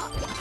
何?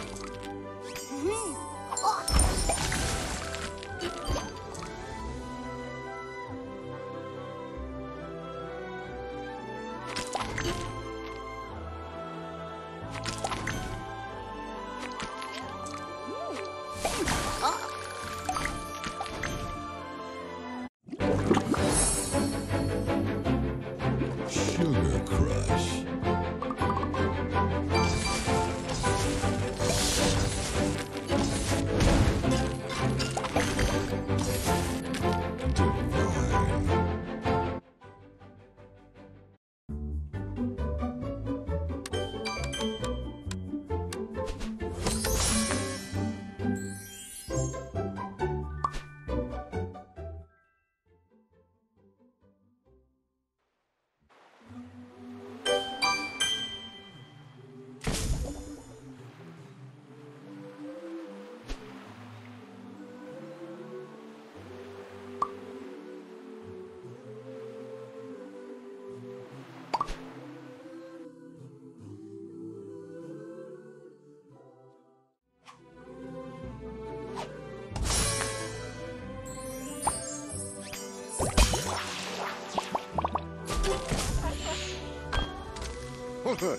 Sugar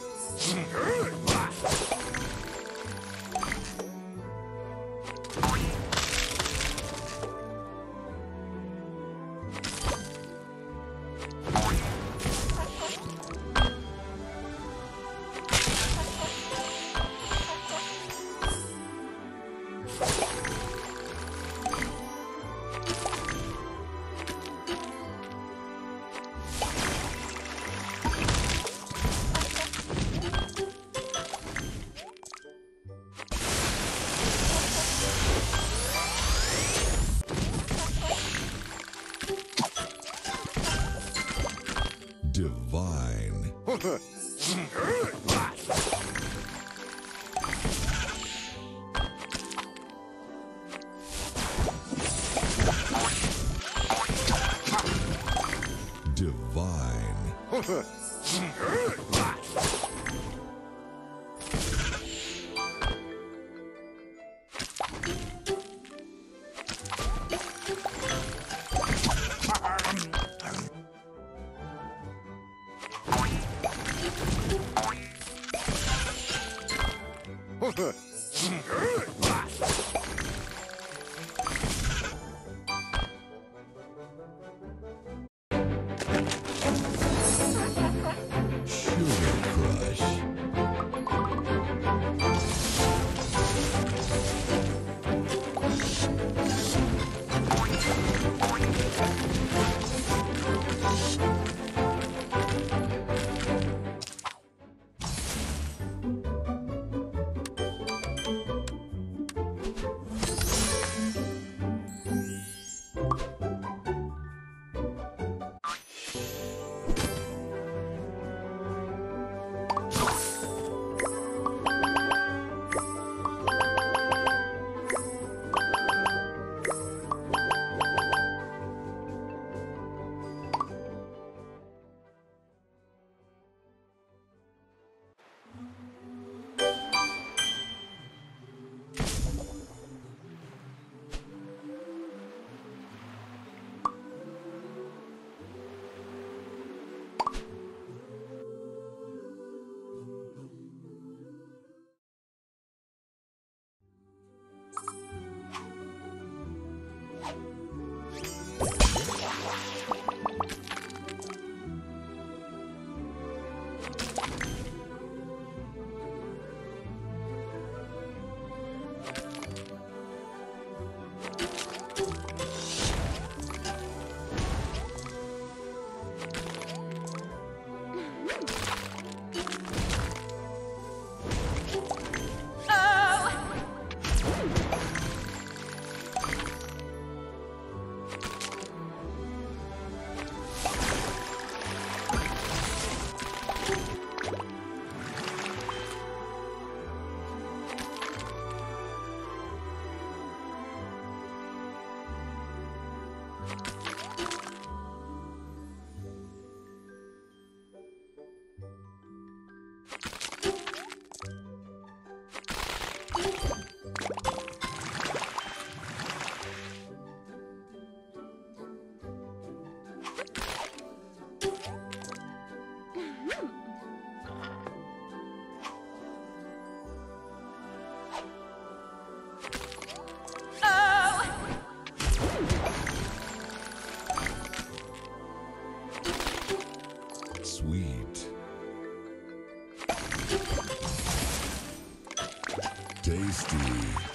Crush. Tasty.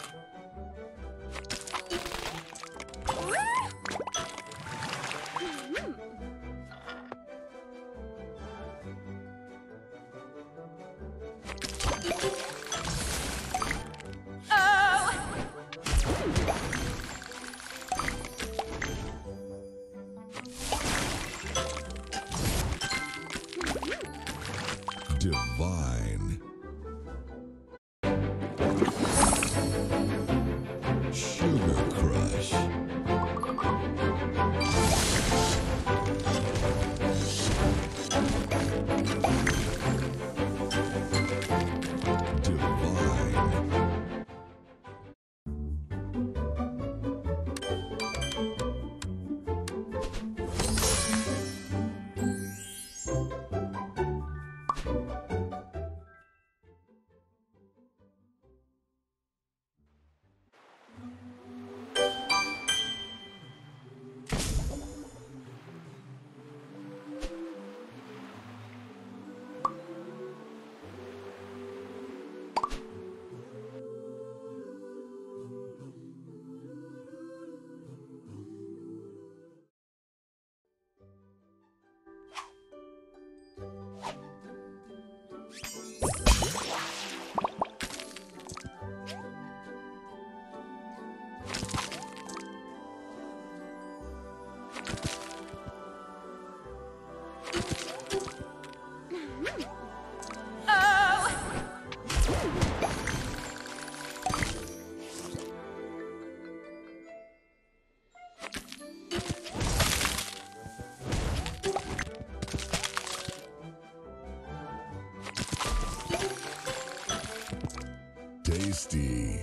Tasty.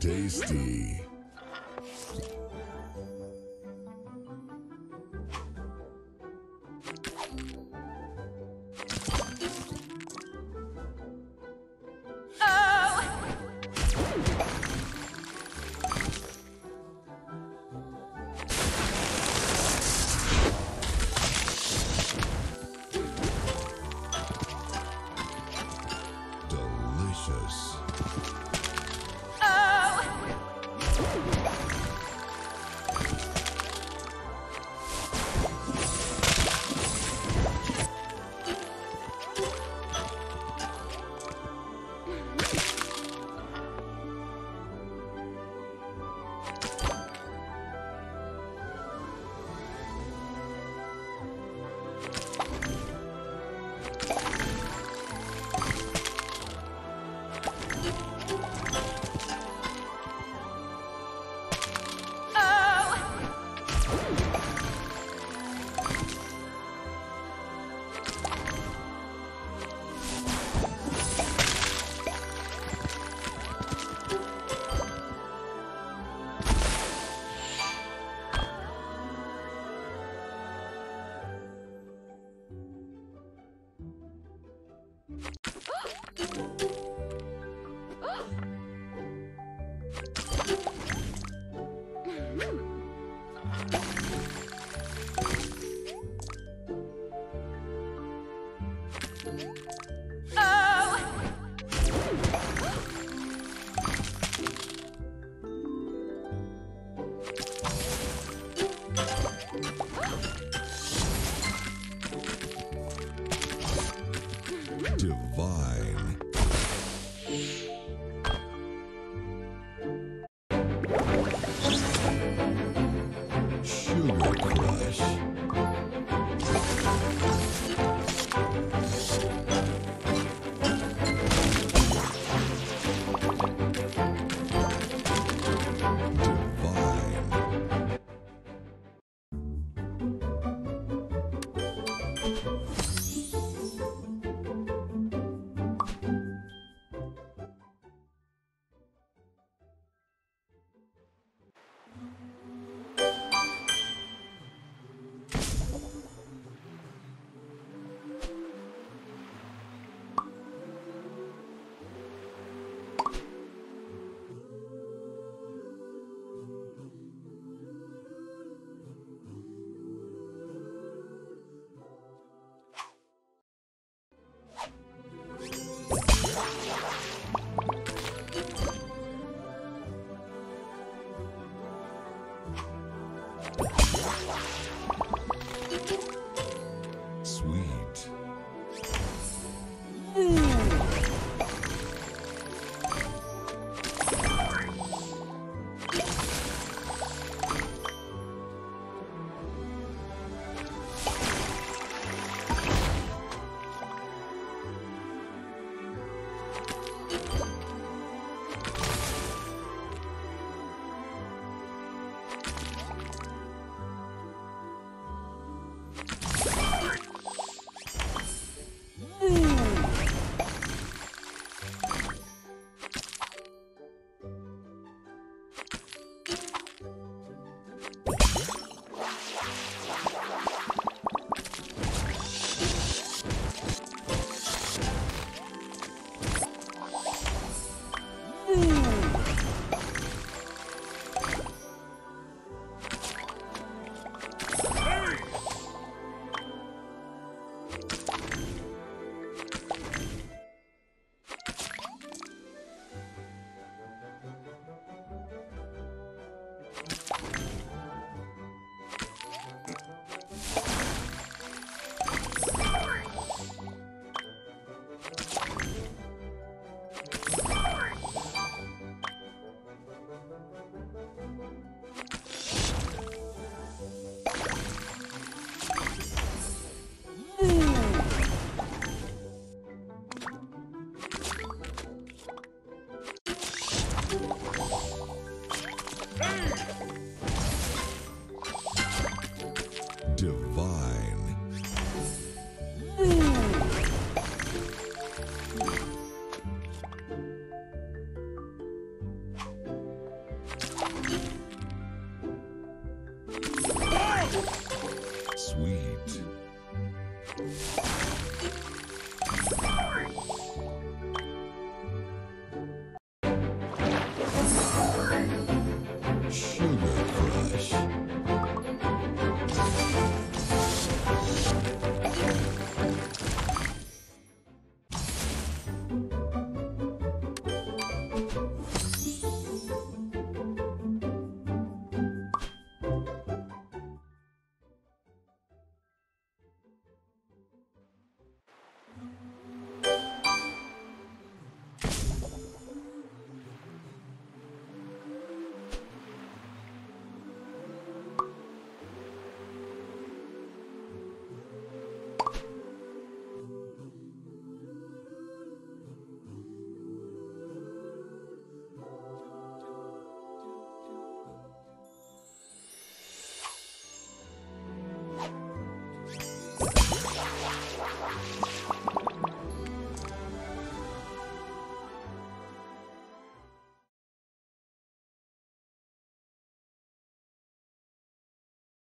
Tasty. Divine. Sugar Crush. Divine.